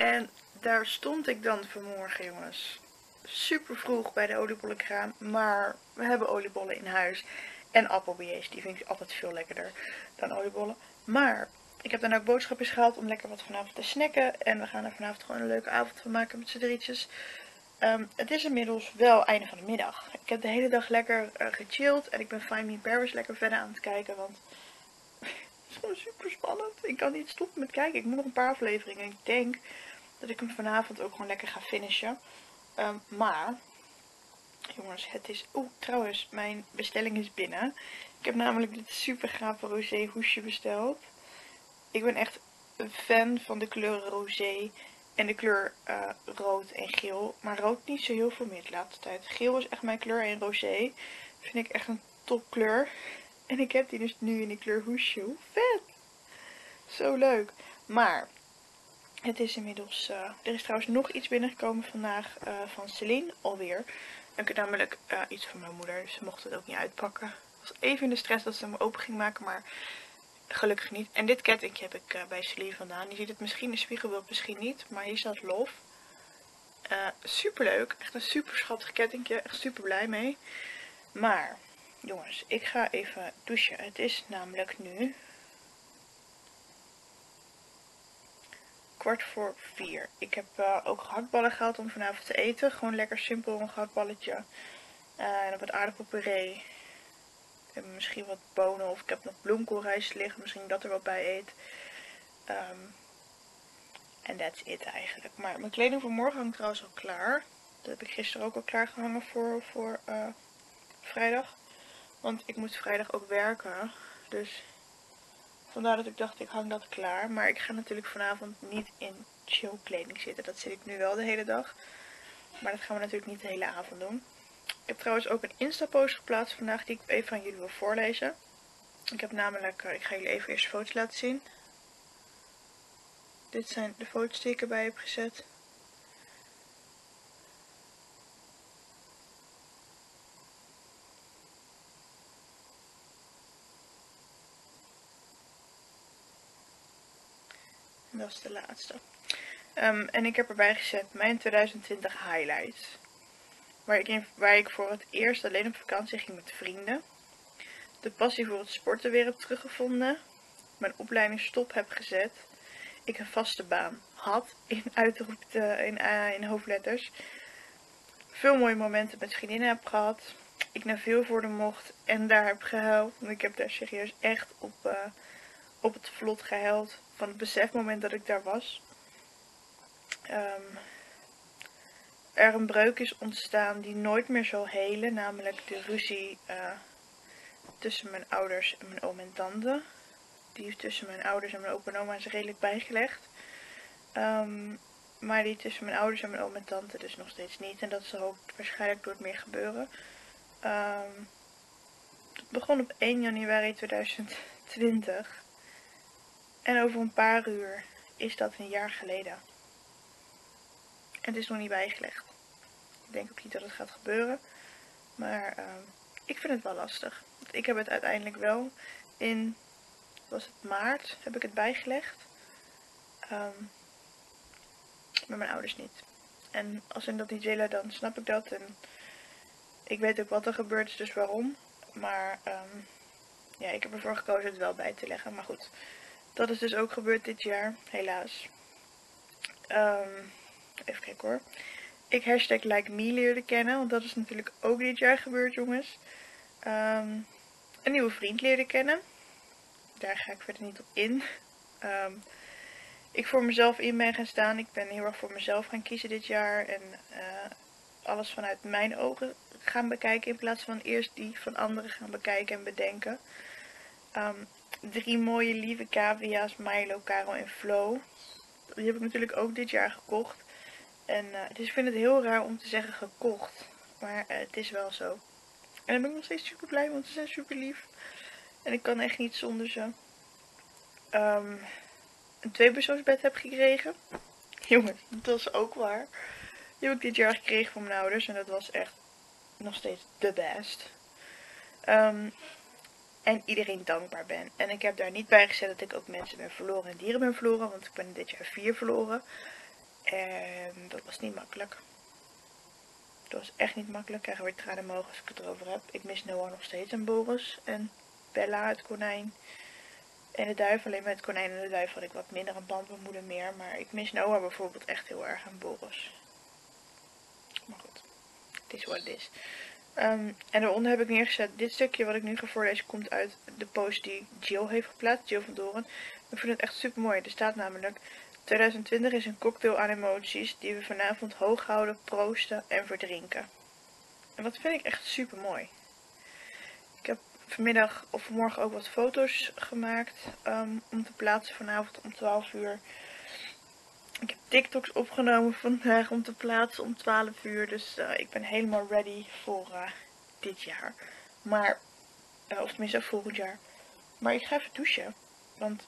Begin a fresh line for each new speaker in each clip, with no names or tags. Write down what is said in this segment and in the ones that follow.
En daar stond ik dan vanmorgen, jongens. Super vroeg bij de oliebollenkraam. Maar we hebben oliebollen in huis. En appelbeiers. Die vind ik altijd veel lekkerder dan oliebollen. Maar ik heb dan ook boodschapjes gehaald om lekker wat vanavond te snacken. En we gaan er vanavond gewoon een leuke avond van maken met z'n. Ehm, het is inmiddels wel einde van de middag. Ik heb de hele dag lekker uh, gechilled. En ik ben Find Me Paris lekker verder aan het kijken. Want het is gewoon super spannend. Ik kan niet stoppen met kijken. Ik moet nog een paar afleveringen. Ik denk dat ik hem vanavond ook gewoon lekker ga finishen. Ehm, maar, jongens, het is... Oeh, trouwens, mijn bestelling is binnen. Ik heb namelijk dit super gave hoesje besteld. Ik ben echt een fan van de kleur rosé en de kleur uh, rood en geel. Maar rood niet zo heel veel meer de laatste tijd. Geel is echt mijn kleur en rosé vind ik echt een topkleur. En ik heb die dus nu in de kleur hoesje. Vet! Zo leuk. Maar het is inmiddels... Uh, er is trouwens nog iets binnengekomen vandaag uh, van Celine alweer. Ik heb namelijk iets van mijn moeder. Dus ze mocht het ook niet uitpakken. Ik was even in de stress dat ze hem open ging maken. Maar Gelukkig niet. En dit kettingje heb ik bij Celine vandaan. Je ziet het misschien in de spiegelbeeld, misschien niet. Maar hier staat. Uh, super leuk. Echt een super schattig kettingje. Echt super blij mee. Maar, jongens, ik ga even douchen. Het is namelijk nu... kwart voor vier. Ik heb uh, ook gehaktballen gehaald om vanavond te eten. Gewoon lekker simpel een gehaktballetje. en op het aardappelpuree heb misschien wat bonen of ik heb nog bloemkoolrijst liggen. Misschien dat er wat bij eet. Um, en that's it eigenlijk. Maar mijn kleding voor morgen hangt trouwens al klaar. Dat heb ik gisteren ook al klaar gehangen voor, voor uh, vrijdag. Want ik moet vrijdag ook werken. Dus vandaar dat ik dacht ik hang dat klaar. Maar ik ga natuurlijk vanavond niet in chill kleding zitten. Dat zit ik nu wel de hele dag. Maar dat gaan we natuurlijk niet de hele avond doen. Ik heb trouwens ook een Insta-post geplaatst vandaag die ik even aan jullie wil voorlezen. Ik heb namelijk, eh, ik ga jullie even eerst foto's laten zien. Dit zijn de foto's die ik erbij heb gezet. Dat is de laatste. Um, en ik heb erbij gezet mijn 2020 highlights. Waar ik, waar ik voor het eerst alleen op vakantie ging met vrienden. De passie voor het sporten weer heb teruggevonden. Mijn opleiding stop heb gezet. Ik een vaste baan had in, uitroep, in, uh, in hoofdletters. Veel mooie momenten met vriendinnen heb gehad. Ik naar veel voor de mocht en daar heb gehuild. Want ik heb daar serieus echt op, uh, op het vlot gehuild. Van het besefmoment dat ik daar was. Um, er een breuk is ontstaan die nooit meer zal helen, namelijk de ruzie uh, tussen mijn ouders en mijn oom en tante. Die tussen mijn ouders en mijn opa en oma is redelijk bijgelegd. Um, maar die tussen mijn ouders en mijn oom en tante dus nog steeds niet. En dat zal ook waarschijnlijk door het meer gebeuren. Um, het begon op 1 januari 2020. En over een paar uur is dat een jaar geleden. En het is nog niet bijgelegd. Ik denk ook niet dat het gaat gebeuren. Maar uh, ik vind het wel lastig. Ik heb het uiteindelijk wel in, was het maart, heb ik het bijgelegd. Um, maar mijn ouders niet. En als ze dat niet willen, dan snap ik dat. En ik weet ook wat er gebeurt dus waarom. Maar um, ja, ik heb ervoor gekozen het wel bij te leggen. Maar goed, dat is dus ook gebeurd dit jaar, helaas. Um, even kijken hoor ik hashtag like me leerde kennen. Want dat is natuurlijk ook dit jaar gebeurd, jongens. Um, een nieuwe vriend leerde kennen. Daar ga ik verder niet op in. Um, ik voor mezelf in ben gaan staan. Ik ben heel erg voor mezelf gaan kiezen dit jaar. En uh, alles vanuit mijn ogen gaan bekijken. In plaats van eerst die van anderen gaan bekijken en bedenken. Drie mooie lieve cavia's, Milo, Caro en Flo. Die heb ik natuurlijk ook dit jaar gekocht. En uh, dus ik vind het heel raar om te zeggen gekocht. Maar uh, het is wel zo. En dan ben ik nog steeds super blij, want ze zijn super lief. En ik kan echt niet zonder ze. Um, een tweepersoonsbed heb gekregen. Jongens, dat is ook waar. Die heb ik dit jaar gekregen van mijn ouders. En dat was echt nog steeds de best. Um, en iedereen dankbaar ben. En ik heb daar niet bij gezet dat ik ook mensen ben verloren en dieren ben verloren. Want ik ben dit jaar vier verloren. En dat was niet makkelijk. Dat was echt niet makkelijk. Ik krijg weer tranen mogen als ik het erover heb. Ik mis Noah nog steeds en Boris. En Bella, het konijn. En de duif. Alleen met het konijn en de duif had ik wat minder een band. Mijn moeder meer. Maar ik mis Noah bijvoorbeeld echt heel erg en Boris. Maar goed. Het is wat het is. Um, en daaronder heb ik neergezet. Dit stukje wat ik nu ga voorlezen komt uit de post die Jill heeft geplaatst. Jill van Doren. Ik vind het echt super mooi. Er staat namelijk... 2020 is een cocktail aan emoties die we vanavond hoog houden, proosten en verdrinken. En dat vind ik echt super mooi. Ik heb vanmiddag of vanmorgen ook wat foto's gemaakt um, om te plaatsen vanavond om 12 uur. Ik heb TikToks opgenomen vandaag om te plaatsen om 12 uur. Dus uh, ik ben helemaal ready voor uh, dit jaar. Maar, uh, of tenminste volgend jaar. Maar ik ga even douchen. Want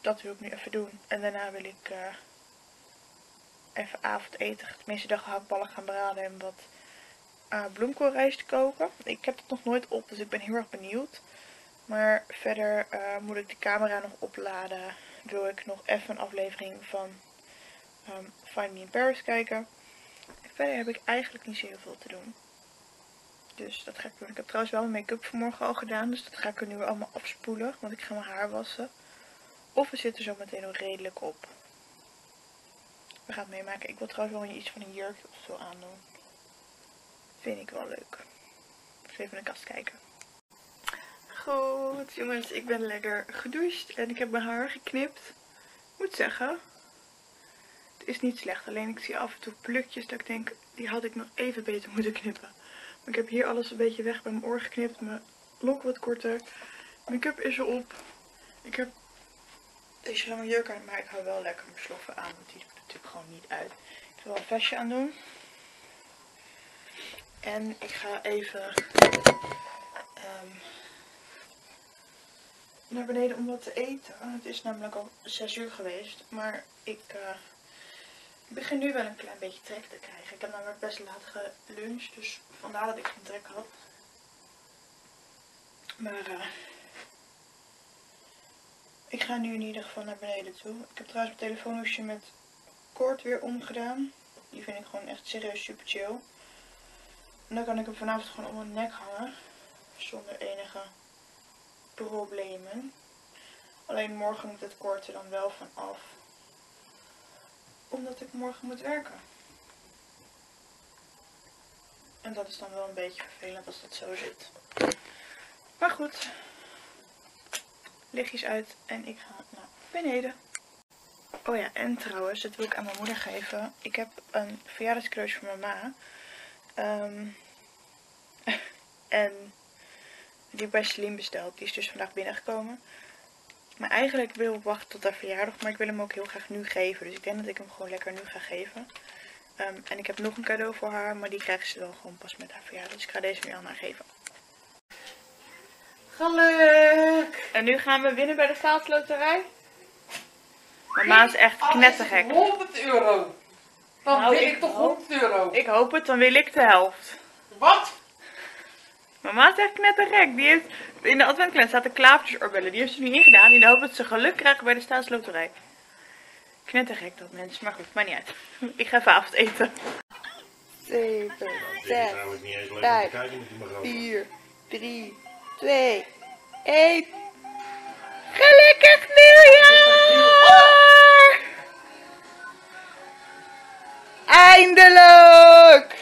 dat wil ik nu even doen. En daarna wil ik even avondeten. Tenminste, de gehaktballen gaan braden en wat bloemkoolrijst koken. Ik heb het nog nooit op, dus ik ben heel erg benieuwd. Maar verder moet ik de camera nog opladen. Wil ik nog even een aflevering van um, Find Me in Paris kijken. En verder heb ik eigenlijk niet zo heel veel te doen. Dus dat ga ik doen. Ik heb trouwens wel mijn make-up vanmorgen al gedaan. Dus dat ga ik er nu allemaal afspoelen. Want ik ga mijn haar wassen. Of we zitten zo meteen nog redelijk op. We gaan het meemaken. Ik wil trouwens wel iets van een jurkje of zo aandoen. Vind ik wel leuk. Even in de kast kijken. Goed jongens, ik ben lekker gedoucht en ik heb mijn haar geknipt. Ik moet zeggen, is niet slecht. Alleen ik zie af en toe plukjes dat ik denk, die had ik nog even beter moeten knippen. Maar ik heb hier alles een beetje weg bij mijn oor geknipt. Mijn lok wat korter. Make-up is erop. Ik heb deze lange jurk aan, maar ik hou wel lekker mijn sloffen aan, want die doet natuurlijk gewoon niet uit. Ik ga wel een vestje aan doen. En ik ga even um, naar beneden om wat te eten. Het is namelijk al 6 uur geweest, maar ik uh, begin nu wel een klein beetje trek te krijgen. Ik heb namelijk best laat geluncht, dus vandaar dat ik geen trek had. Maar uh, ik ga nu in ieder geval naar beneden toe. Ik heb trouwens mijn telefoonhoesje met koord weer omgedaan. Die vind ik gewoon echt serieus super chill. En dan kan ik hem vanavond gewoon om mijn nek hangen. Zonder enige problemen. Alleen morgen moet het koord er dan wel van af. Omdat ik morgen moet werken. En dat is dan wel een beetje vervelend als dat zo zit. Maar goed, lichtjes uit en ik ga naar beneden. Oh ja, en trouwens, dat wil ik aan mijn moeder geven. Ik heb een verjaardagscadeautje voor mama. Um, en die heb ik bij Celine besteld. Die is dus vandaag binnengekomen. Maar eigenlijk wil ik wachten tot haar verjaardag. Maar ik wil hem ook heel graag nu geven. Dus ik denk dat ik hem gewoon lekker nu ga geven. Um, en ik heb nog een cadeau voor haar. Maar die krijgt ze dan gewoon pas met haar verjaardag. Dus ik ga deze nu aan haar geven. Geluk! En nu gaan we winnen bij de staatsloterij. Mama is echt knettergek.
100 euro. Dan nou, wil ik, toch 100 euro.
Ik hoop het, dan wil ik de helft.
Wat?
Mama is echt knettergek. Die heeft, in de adventkalender staat de klavertjesoorbellen. Die heeft ze nu ingedaan in de hoop dat ze geluk krijgen bij de staatsloterij. Knettergek dat mensen, maar goed, maar niet uit. Ik ga even avond eten. 7, 6, 5, 4, 3, 2, 1. Gelukkig nieuwjaar! Eindelijk!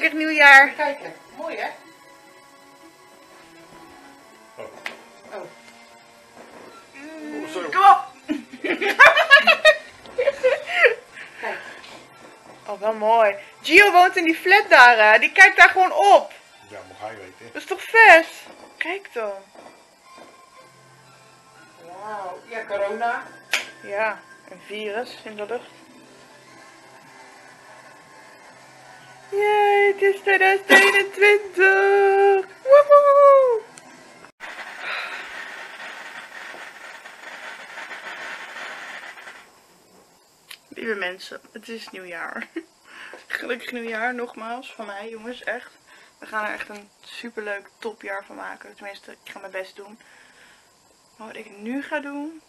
Gelukkig nieuwjaar!
Kijk, mooi hè? Oh. Oh.
Kom op! Oh, wel mooi. Gio woont in die flat daar, hè? Die kijkt daar gewoon op.
Ja, mag hij weten.
Dat is toch vet? Kijk dan.
Wauw. Ja, corona.
Ja, een virus in de lucht. Jee, het is 2021. Woehoe! Lieve mensen, het is nieuwjaar. Gelukkig nieuwjaar, nogmaals, van mij jongens, echt. We gaan er echt een superleuk topjaar van maken. Tenminste, ik ga mijn best doen. wat ik nu ga doen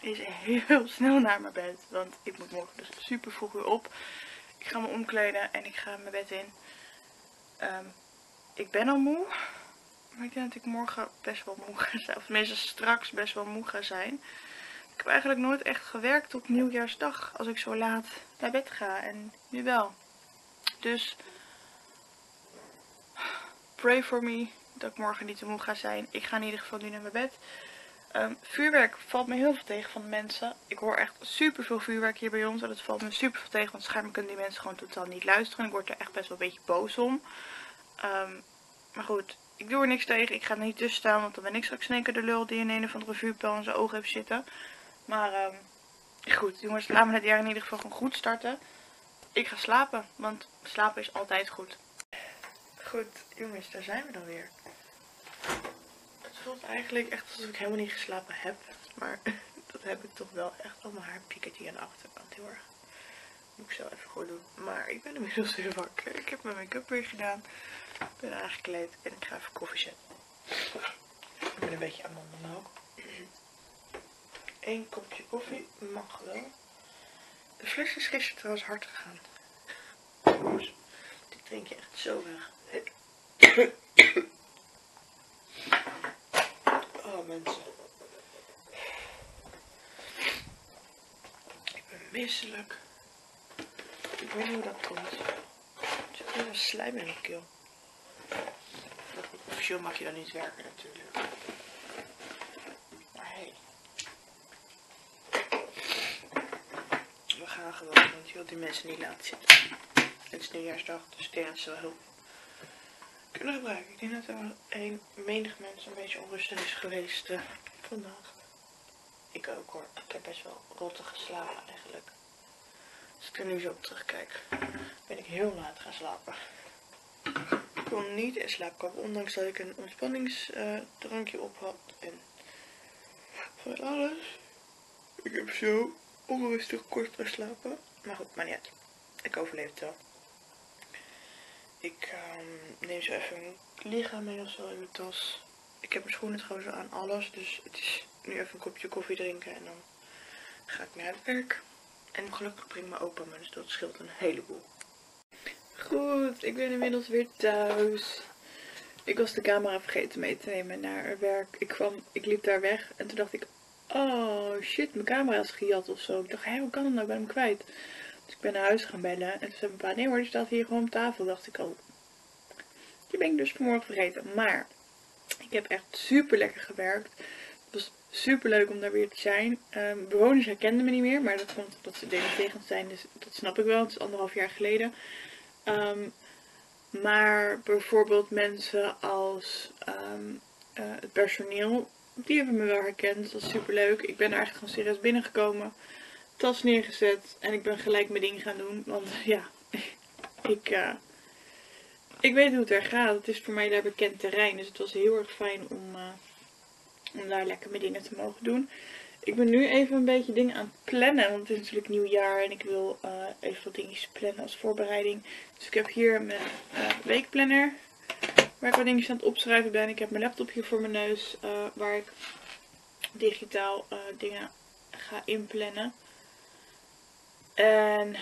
is heel snel naar mijn bed. Want ik moet morgen dus super vroeg weer op. Ik ga me omkleden en ik ga mijn bed in. Ehm, ik ben al moe. Maar ik denk dat ik morgen best wel moe ga zijn. Of tenminste straks best wel moe ga zijn. Ik heb eigenlijk nooit echt gewerkt op nieuwjaarsdag. Als ik zo laat naar bed ga. En nu wel. Dus pray for me dat ik morgen niet te moe ga zijn. Ik ga in ieder geval nu naar mijn bed. Um, vuurwerk valt me heel veel tegen van de mensen. Ik hoor echt super veel vuurwerk hier bij ons. En dat valt me super veel tegen. Want schijnbaar kunnen die mensen gewoon totaal niet luisteren. Ik word er echt best wel een beetje boos om. Um, maar goed, ik doe er niks tegen. Ik ga er niet tussen staan. Want dan ben ik straks in de lul die in een of andere vuurpijl in zijn ogen heeft zitten. Maar um, goed, jongens, laten we het jaar in ieder geval gewoon goed starten. Ik ga slapen. Want slapen is altijd goed. Goed, jongens, daar zijn we dan weer voelt eigenlijk echt alsof ik helemaal niet geslapen heb. Maar dat heb ik toch wel echt. Oh, mijn haar piekert hier aan de achterkant heel erg. Moet ik zo even goed doen. Maar ik ben inmiddels weer wakker. Ik heb mijn make-up weer gedaan. Ik ben aangekleed en ik ga even koffie zetten. Ik ben een beetje amandelmelk. Eén kopje koffie mag wel. De fles is gisteren trouwens hard gegaan. Die drink je echt zo weg. mensen. Ik ben misselijk. Ik weet niet hoe dat komt. Ik zit heel slijm in mijn keel. Officieel mag je dan niet werken natuurlijk. Maar hey. We gaan gewoon, want je wilt die mensen niet laten zitten. Het is nieuwjaarsdag, dus ik denk dat ze wel heel kunnen gebruiken. Ik denk dat er een menig mensen een beetje onrustig is geweest uh, vandaag. Ik ook hoor. Ik heb best wel rotte geslapen eigenlijk. Als ik er nu zo op terugkijk, ben ik heel laat gaan slapen. Ik kon niet in slaap komen, ondanks dat ik een ontspanningsdrankje uh, op had. En van alles. Ik heb zo onrustig kort geslapen. Maar goed, maar niet. Ik overleef het wel. Ik um, neem zo even een lichaam mee of zo in mijn tas. Ik heb mijn schoenen trouwens aan alles. Dus het is nu even een kopje koffie drinken en dan ga ik naar het werk. En gelukkig brengt mijn opa me, dus dat scheelt een heleboel. Goed, ik ben inmiddels weer thuis. Ik was de camera vergeten mee te nemen naar werk. Ik, kwam, ik liep daar weg en toen dacht ik, oh shit, mijn camera is gejat of zo. Ik dacht, hé, hoe kan het nou? Ik ben hem kwijt. Ik ben naar huis gaan bellen. En toen zei mijn pa, nee hoor, die staat hier gewoon op tafel. Dacht ik al, die ben ik dus vanmorgen vergeten. Maar ik heb echt super lekker gewerkt. Het was super leuk om daar weer te zijn. Um, bewoners herkenden me niet meer, maar dat komt omdat ze tegen zijn. Dus dat snap ik wel. Het is anderhalf jaar geleden. Ehm, maar bijvoorbeeld mensen als ehm, eh, het personeel, die hebben me wel herkend. Dat was super leuk. Ik ben er eigenlijk gewoon serieus binnengekomen tas neergezet en ik ben gelijk mijn ding gaan doen. Want ja, ik, uh, ik weet hoe het er gaat. Het is voor mij daar bekend terrein. Dus het was heel erg fijn om, uh, om daar lekker mijn dingen te mogen doen. Ik ben nu even een beetje dingen aan het plannen. Want het is natuurlijk nieuwjaar en ik wil uh, even wat dingetjes plannen als voorbereiding. Dus ik heb hier mijn weekplanner. Waar ik wat dingetjes aan het opschrijven ben. Ik heb mijn laptop hier voor mijn neus. waar ik digitaal dingen ga inplannen. En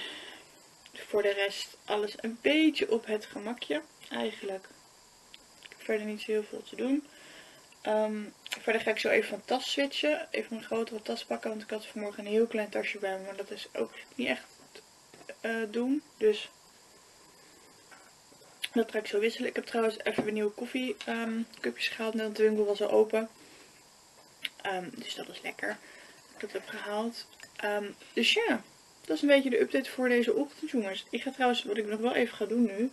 voor de rest alles een beetje op het gemakje. Eigenlijk. Ik heb verder niet zo heel veel te doen. Um, verder ga ik zo even van tas switchen. Even een grotere tas pakken. Want ik had vanmorgen een heel klein tasje bij me. Maar dat is ook niet echt uh, doen. Dus dat ga ik zo wisselen. Ik heb trouwens even een nieuwe koffiecupjes um, gehaald. Net de winkel was al open. Um, dus dat is lekker. Ik dat heb gehaald. dus ja dat is een beetje de update voor deze ochtend, jongens. Ik ga trouwens, wat ik nog wel even ga doen nu,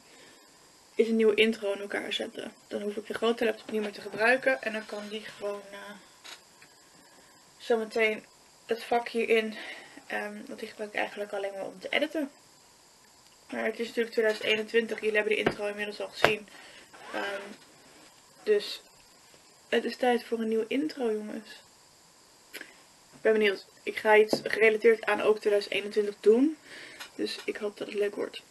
is een nieuwe intro in elkaar zetten. Dan hoef ik de grote laptop niet meer te gebruiken. En dan kan die gewoon uh, zometeen het vak hierin. Um, want die gebruik ik eigenlijk alleen maar om te editen. Maar het is natuurlijk 2021. Jullie hebben de intro inmiddels al gezien. Um, dus het is tijd voor een nieuwe intro, jongens. Ik ben benieuwd ik ga iets gerelateerd aan ook 2021 doen. Dus ik hoop dat het leuk wordt.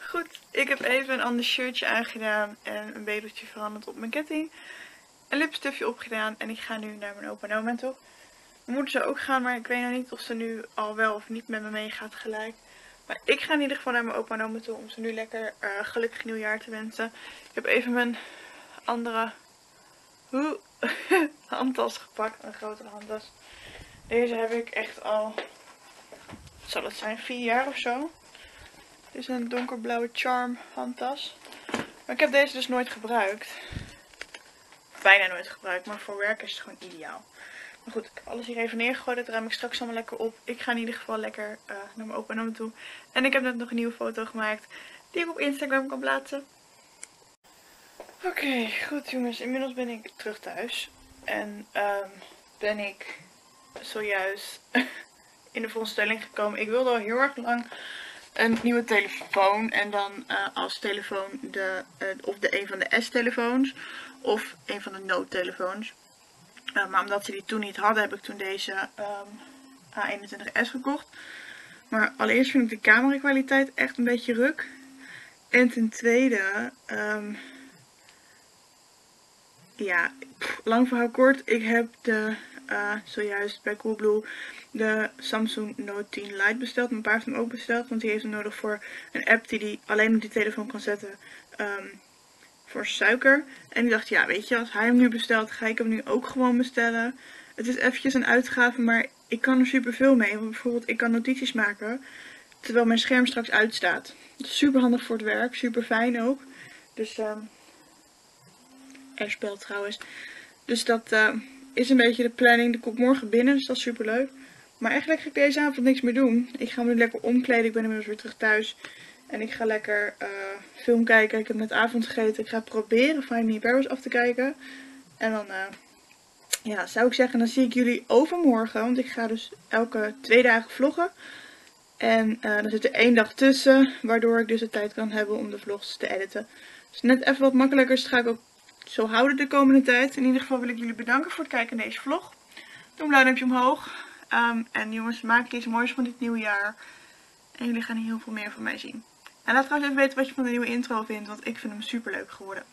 Goed, ik heb even een ander shirtje aangedaan en een bedeltje veranderd op mijn ketting. een lipstiftje opgedaan en ik ga nu naar mijn opa en toe. Mijn moeder zou ook gaan, maar ik weet nog niet of ze nu al wel of niet met me meegaat gelijk. Maar ik ga in ieder geval naar mijn opa en toe om ze nu lekker uh, gelukkig nieuwjaar te wensen. Ik heb even mijn andere hoe, handtas gepakt, een grotere handtas. Deze heb ik echt al, zal het zijn, vier jaar of zo. Dit is een donkerblauwe Charm handtas. Maar ik heb deze dus nooit gebruikt. Bijna nooit gebruikt, maar voor werk is het gewoon ideaal. Maar goed, ik heb alles hier even neergegooid. Dat ruim ik straks allemaal lekker op. Ik ga in ieder geval lekker uh, naar mijn opa en toe. En ik heb net nog een nieuwe foto gemaakt die ik op Instagram kan plaatsen. Oké, goed jongens. Inmiddels ben ik terug thuis. En um, ben ik zojuist in de volstelling gekomen. Ik wilde al heel erg lang een nieuwe telefoon. En dan uh, als telefoon de, uh, of de een van de S-telefoons of een van de Note-telefoons. Uh, maar omdat ze die toen niet hadden, heb ik toen deze um, A21S gekocht. Maar allereerst vind ik de camera-kwaliteit echt een beetje ruk. En ten tweede, um, ja, lang verhaal kort. Ik heb de, zojuist bij Coolblue de Samsung Note 10 Lite besteld. Mijn pa heeft hem ook besteld, want die heeft hem nodig voor een app die hij alleen op die telefoon kan zetten um, voor suiker. En ik dacht, ja weet je, als hij hem nu bestelt, ga ik hem nu ook gewoon bestellen. Het is eventjes een uitgave, maar ik kan er super veel mee. Want bijvoorbeeld, ik kan notities maken terwijl mijn scherm straks uitstaat. Super handig voor het werk, super fijn ook. Dus, um, er speelt trouwens. Dus dat uh, is een beetje de planning. Die komt morgen binnen, dus dat is super leuk. Maar eigenlijk ga ik deze avond niks meer doen. Ik ga me nu lekker omkleden. Ik ben inmiddels weer terug thuis. En ik ga lekker uh, film kijken. Ik heb net avond gegeten. Ik ga proberen Find Me Paris af te kijken. En dan uh, ja, zou ik zeggen, dan zie ik jullie overmorgen. Want ik ga dus elke twee dagen vloggen. En uh, dan zit er één dag tussen. Waardoor ik dus de tijd kan hebben om de vlogs te editen. Dus net even wat makkelijker. Dus ga ik ook zo houden de komende tijd. In ieder geval wil ik jullie bedanken voor het kijken naar deze vlog. Doe een blauw duimpje omhoog. Um, en jongens, maak iets moois van dit nieuwe jaar. En jullie gaan heel veel meer van mij zien. En laat trouwens even weten wat je van de nieuwe intro vindt, want ik vind hem super leuk geworden.